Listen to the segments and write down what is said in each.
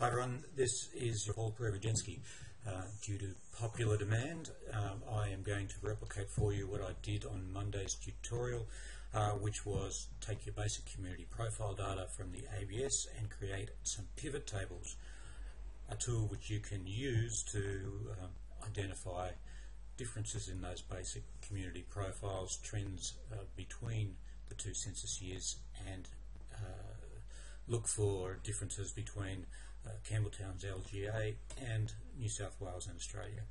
Hi everyone, this is Paul Preobrajensky. Uh, due to popular demand, um, I am going to replicate for you what I did on Monday's tutorial, uh, which was take your basic community profile data from the ABS and create some pivot tables, a tool which you can use to uh, identify differences in those basic community profiles, trends uh, between the two census years and uh, look for differences between Campbelltown's LGA and New South Wales and Australia.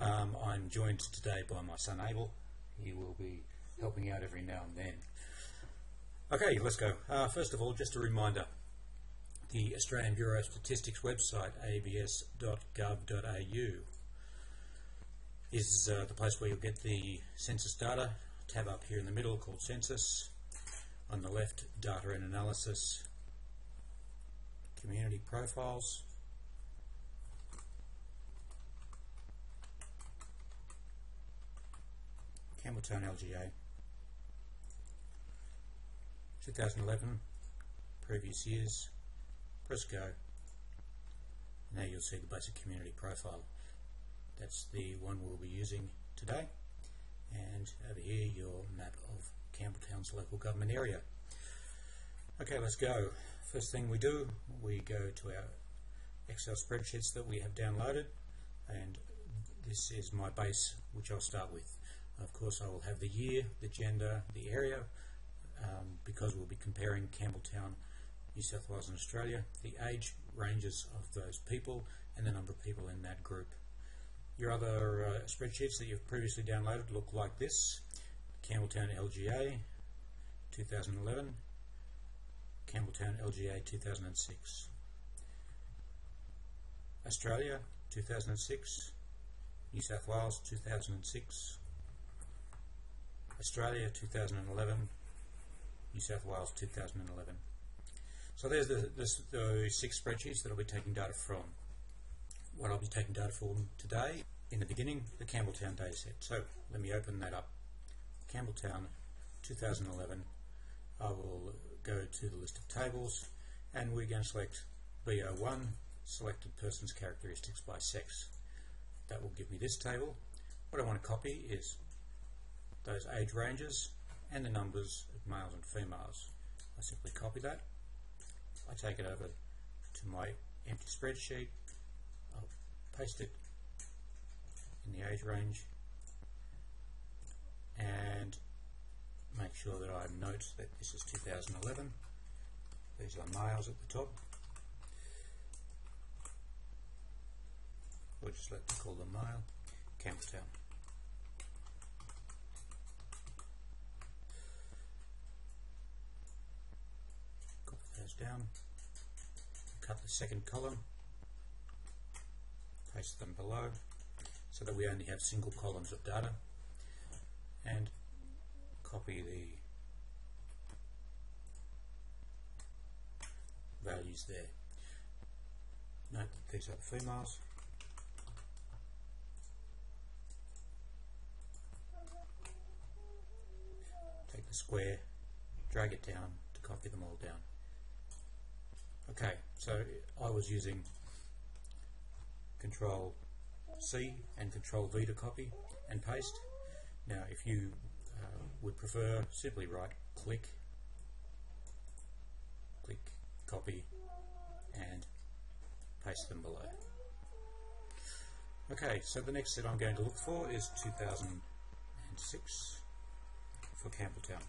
Um, I'm joined today by my son Abel. He will be helping out every now and then. Okay, let's go. Uh, first of all, just a reminder the Australian Bureau of Statistics website, abs.gov.au, is uh, the place where you'll get the census data. Tab up here in the middle called Census. On the left, Data and Analysis community profiles. Campbelltown LGA 2011 previous years press go now you'll see the basic community profile. That's the one we'll be using today. And over here your map of Campbelltown's local government area. Okay let's go First thing we do, we go to our Excel spreadsheets that we have downloaded and this is my base which I'll start with. Of course I will have the year, the gender, the area um, because we'll be comparing Campbelltown, New South Wales and Australia, the age ranges of those people and the number of people in that group. Your other uh, spreadsheets that you've previously downloaded look like this. Campbelltown LGA 2011 Campbelltown LGA 2006. Australia 2006. New South Wales 2006. Australia 2011. New South Wales 2011. So there's the, the, the six spreadsheets that I'll be taking data from. What I'll be taking data from today, in the beginning, the Campbelltown dataset. So let me open that up. Campbelltown 2011. I will go to the list of tables and we're going to select B01, selected person's characteristics by sex. That will give me this table. What I want to copy is those age ranges and the numbers of males and females. I simply copy that. I take it over to my empty spreadsheet. I'll paste it in the age range and make sure that I note that this is 2011. These are males at the top. We'll just let me call them male. Campbelltown. Copy those down. Cut the second column. Paste them below so that we only have single columns of data. And copy the values there. Note that these are the females. Take the square, drag it down to copy them all down. Okay, so I was using Control C and Control V to copy and paste. Now if you Uh, would prefer, simply right click, click copy and paste them below. Okay, so the next set I'm going to look for is 2006 for Campbelltown.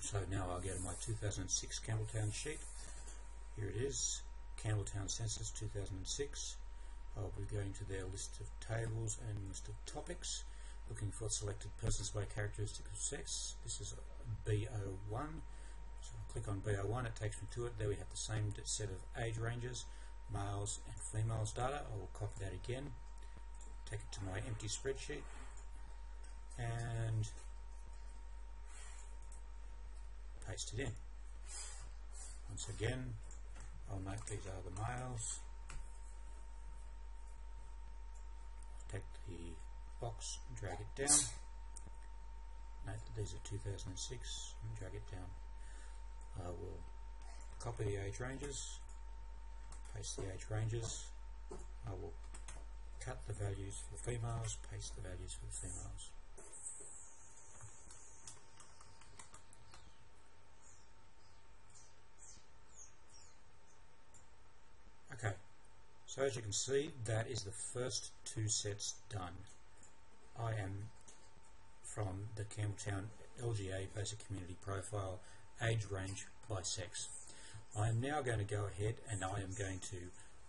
So now I'll go to my 2006 Campbelltown sheet. Here it is, Campbelltown Census 2006. Uh, I'll be going to their list of tables and list of topics looking for selected persons by characteristic of sex. This is B01. So I'll click on B01, it takes me to it. There we have the same set of age ranges, males and females data. I will copy that again, take it to my empty spreadsheet, and paste it in. Once again, I'll note these are the males. Take the box drag it down. Note that these are 2006 and drag it down. I will copy the age ranges, paste the age ranges. I will cut the values for females, paste the values for the females. Okay, so as you can see, that is the first two sets done. I am from the Campbelltown LGA Basic Community Profile, age range by sex. I am now going to go ahead and I am going to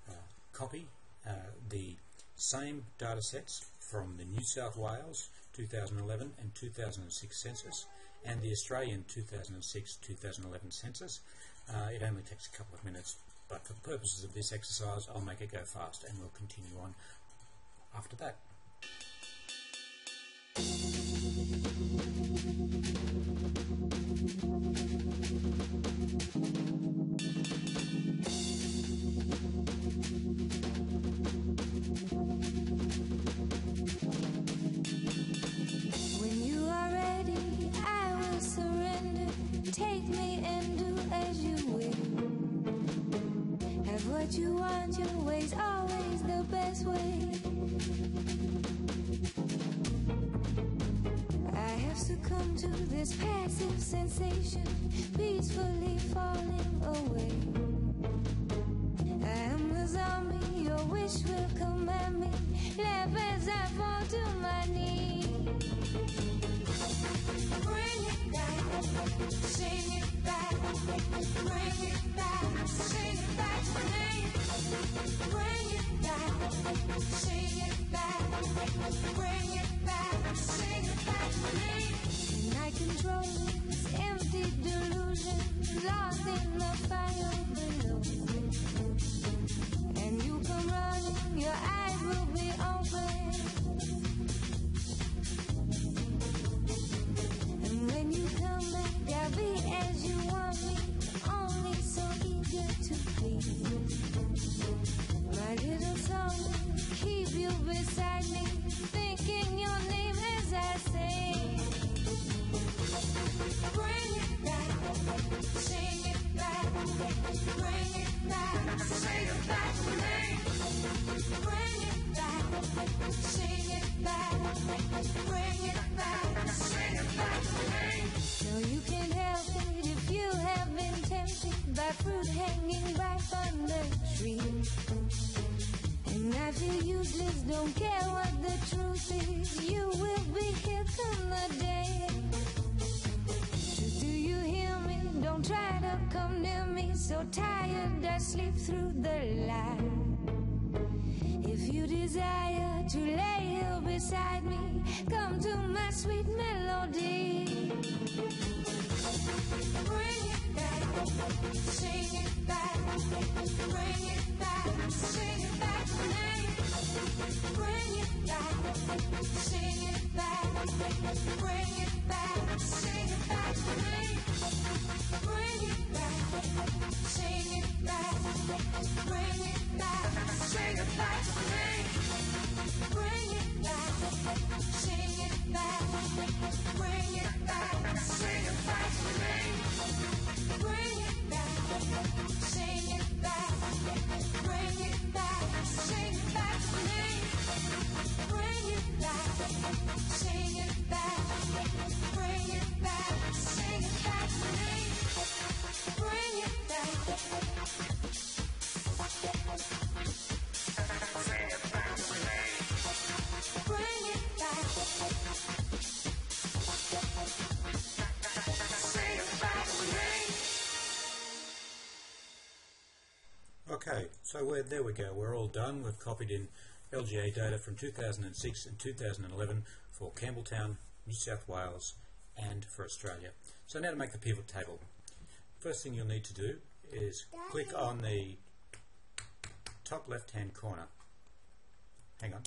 uh, copy uh, the same data sets from the New South Wales 2011 and 2006 census and the Australian 2006-2011 census. Uh, it only takes a couple of minutes, but for the purposes of this exercise, I'll make it go fast and we'll continue on after that. This passive sensation peacefully falling away. I am the zombie, your wish will command me. Laugh as I fall to my knees. Bring it back, sing it back, bring it back, sing it back to me. And you come running, your eyes will be open. Don't care what the truth is. You will be here come the day. Do you hear me? Don't try to come near me. So tired, I sleep through the light. If you desire to lay here beside me, come to my sweet melody. Bring it back, sing it back, bring it back, sing it back. Bring it down, sing it back, bring it back, sing it back, to me, bring it back, sing it back, bring it back, sing it back to me, bring it back so there we go. We're all done. We've copied in LGA data from 2006 and 2011 for Campbelltown, New South Wales, and for Australia. So now to make the pivot table. First thing you'll need to do is click on the top left-hand corner. Hang on.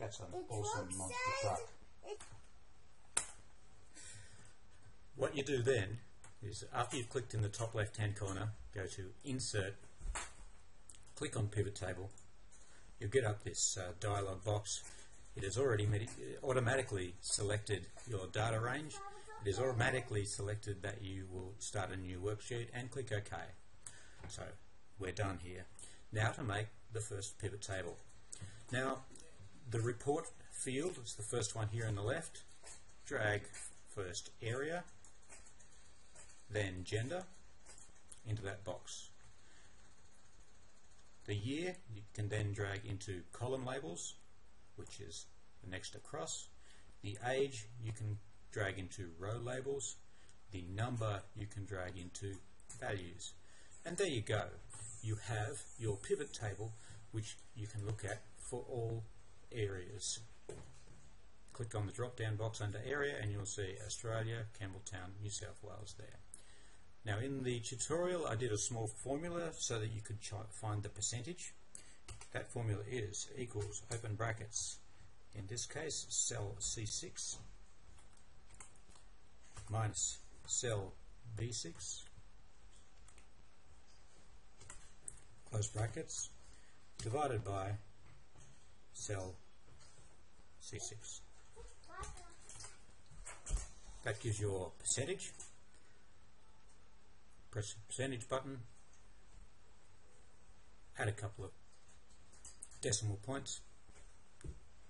That's an awesome monster truck. What you do then is after you've clicked in the top left hand corner, go to Insert, click on Pivot Table. You'll get up this uh, dialog box. It has already automatically selected your data range it is automatically selected that you will start a new worksheet and click OK. So we're done here. Now to make the first pivot table. Now the report field is the first one here on the left. Drag first area, then gender into that box. The year you can then drag into column labels, which is the next across. The age you can drag into row labels. The number you can drag into values. And there you go. You have your pivot table which you can look at for all areas. Click on the drop down box under area and you'll see Australia, Campbelltown, New South Wales there. Now in the tutorial I did a small formula so that you could find the percentage. That formula is equals open brackets in this case cell C6 minus cell B6 close brackets divided by cell C6. That gives your percentage. Press the percentage button, add a couple of decimal points,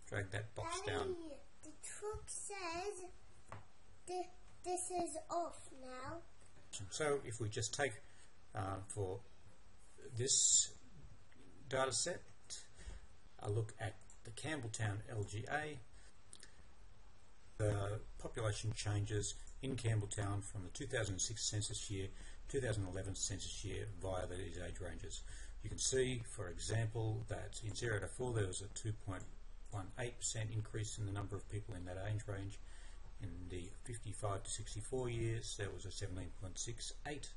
drag that box Daddy, down. The truck says th this is off now. So if we just take uh, for this data set a look at the Campbelltown LGA, the population changes in Campbelltown from the 2006 census year 2011 census year via these age ranges. You can see, for example, that in 0 to 4 there was a 2.18% increase in the number of people in that age range. In the 55 to 64 years there was a 17.68%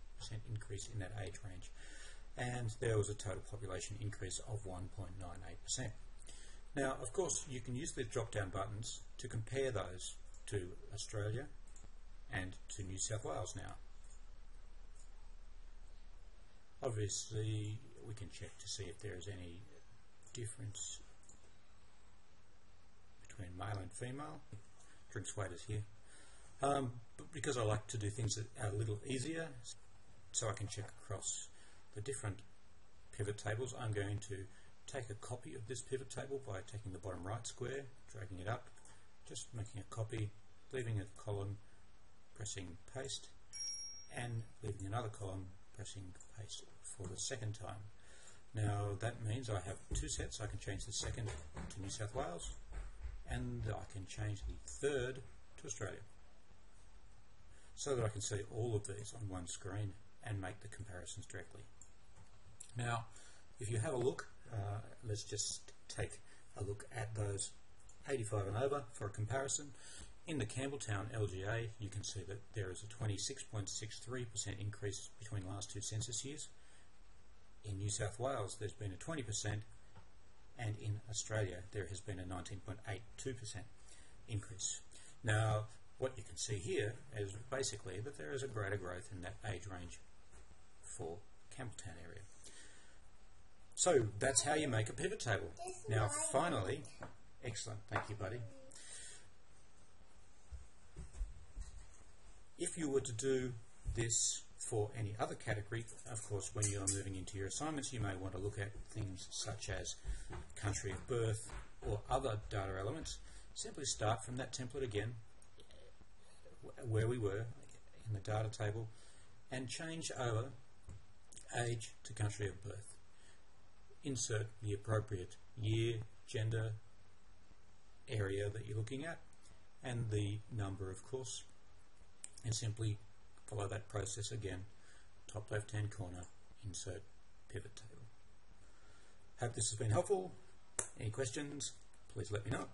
increase in that age range and there was a total population increase of 1.98%. Now, of course, you can use the drop-down buttons to compare those to Australia and to New South Wales now. Obviously, we can check to see if there is any difference between male and female. Drinks waiters here. Um, but because I like to do things that are a little easier, so I can check across the different pivot tables, I'm going to take a copy of this pivot table by taking the bottom right square, dragging it up, just making a copy, leaving a column, pressing paste, and leaving another column, pressing paste for the second time. Now that means I have two sets, I can change the second to New South Wales, and I can change the third to Australia. So that I can see all of these on one screen and make the comparisons directly. Now, if you have a look, uh, let's just take a look at those 85 and over for a comparison. In the Campbelltown LGA, you can see that there is a 26.63% increase between last two census years. In New South Wales, there's been a 20%, and in Australia, there has been a 19.82% increase. Now, what you can see here is basically that there is a greater growth in that age range for Campbelltown area. So that's how you make a pivot table. Now finally, excellent, thank you buddy. If you were to do this for any other category, of course when you're moving into your assignments you may want to look at things such as country of birth or other data elements. Simply start from that template again, where we were in the data table, and change over age to country of birth insert the appropriate year, gender, area that you're looking at, and the number, of course, and simply follow that process again. Top left hand corner, insert pivot table. Hope this has been helpful. Any questions, please let me know.